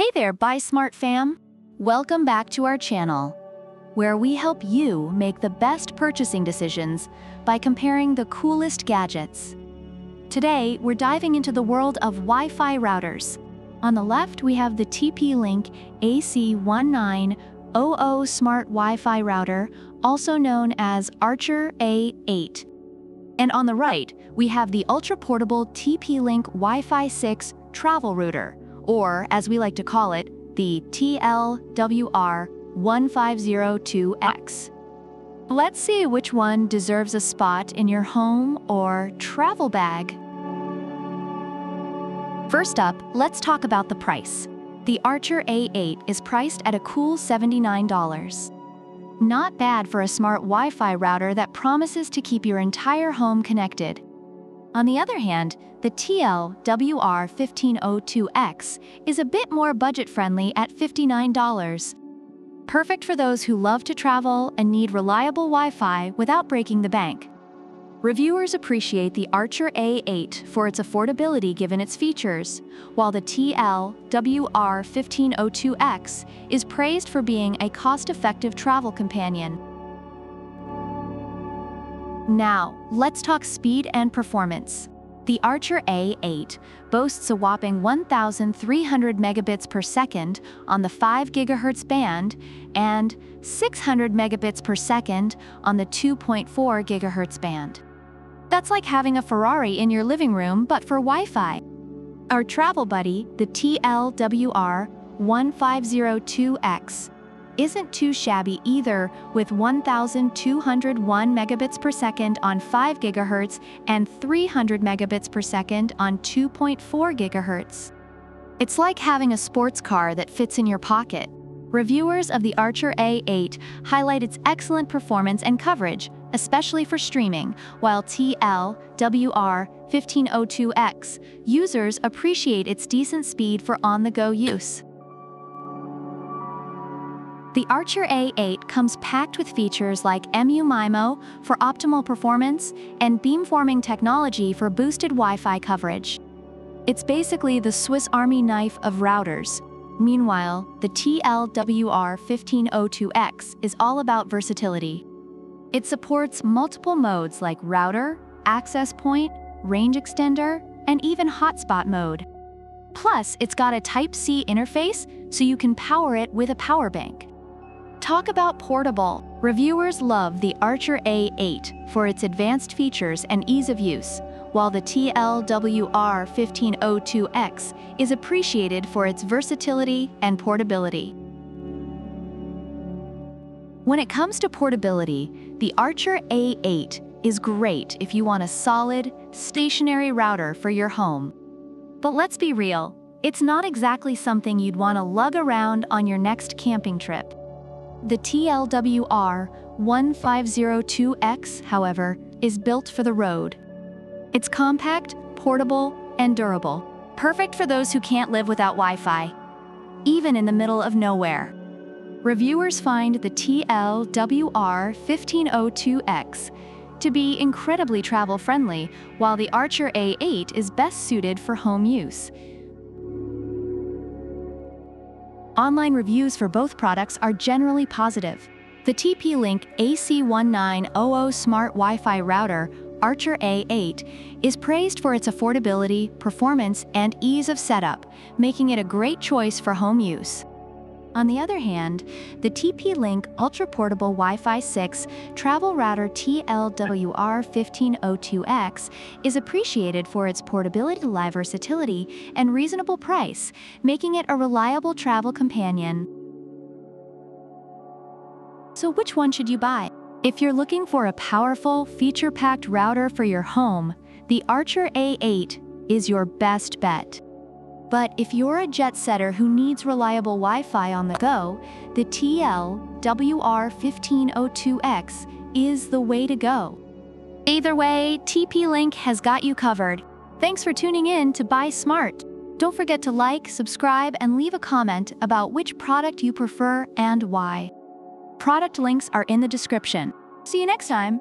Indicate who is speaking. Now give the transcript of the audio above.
Speaker 1: Hey there, Buy Smart fam! Welcome back to our channel, where we help you make the best purchasing decisions by comparing the coolest gadgets. Today, we're diving into the world of Wi-Fi routers. On the left, we have the TP-Link AC1900 Smart Wi-Fi router, also known as Archer A8. And on the right, we have the ultra-portable TP-Link Wi-Fi 6 travel router, or as we like to call it, the TLWR1502X. Let's see which one deserves a spot in your home or travel bag. First up, let's talk about the price. The Archer A8 is priced at a cool $79. Not bad for a smart Wi-Fi router that promises to keep your entire home connected. On the other hand, the TLWR1502X is a bit more budget-friendly at $59. Perfect for those who love to travel and need reliable Wi-Fi without breaking the bank. Reviewers appreciate the Archer A8 for its affordability given its features, while the TLWR1502X is praised for being a cost-effective travel companion. Now, let's talk speed and performance. The Archer A8 boasts a whopping 1,300 megabits per second on the 5 GHz band and 600 megabits per second on the 2.4 GHz band. That's like having a Ferrari in your living room but for Wi-Fi. Our travel buddy, the TLWR1502X, isn't too shabby either, with 1,201 megabits per second on 5 GHz and 300 megabits per second on 2.4 GHz. It's like having a sports car that fits in your pocket. Reviewers of the Archer A8 highlight its excellent performance and coverage, especially for streaming, while TLWR1502X users appreciate its decent speed for on-the-go use. The Archer A8 comes packed with features like MU-MIMO for optimal performance and beamforming technology for boosted Wi-Fi coverage. It's basically the Swiss Army knife of routers. Meanwhile, the TLWR1502X is all about versatility. It supports multiple modes like router, access point, range extender, and even hotspot mode. Plus, it's got a Type-C interface so you can power it with a power bank. Talk about portable. Reviewers love the Archer A8 for its advanced features and ease of use, while the TLWR1502X is appreciated for its versatility and portability. When it comes to portability, the Archer A8 is great if you want a solid, stationary router for your home. But let's be real, it's not exactly something you'd want to lug around on your next camping trip. The TLWR1502X, however, is built for the road. It's compact, portable, and durable, perfect for those who can't live without Wi-Fi, even in the middle of nowhere. Reviewers find the TLWR1502X to be incredibly travel-friendly, while the Archer A8 is best suited for home use. Online reviews for both products are generally positive. The TP-Link AC1900 Smart Wi-Fi Router Archer A8 is praised for its affordability, performance, and ease of setup, making it a great choice for home use. On the other hand, the TP-Link ultra-portable Wi-Fi 6 travel router TLWR1502X is appreciated for its portability, live versatility, and reasonable price, making it a reliable travel companion. So which one should you buy? If you're looking for a powerful, feature-packed router for your home, the Archer A8 is your best bet. But if you're a jet setter who needs reliable Wi-Fi on the go, the TLWR1502X is the way to go. Either way, TP-Link has got you covered. Thanks for tuning in to Buy Smart. Don't forget to like, subscribe, and leave a comment about which product you prefer and why. Product links are in the description. See you next time!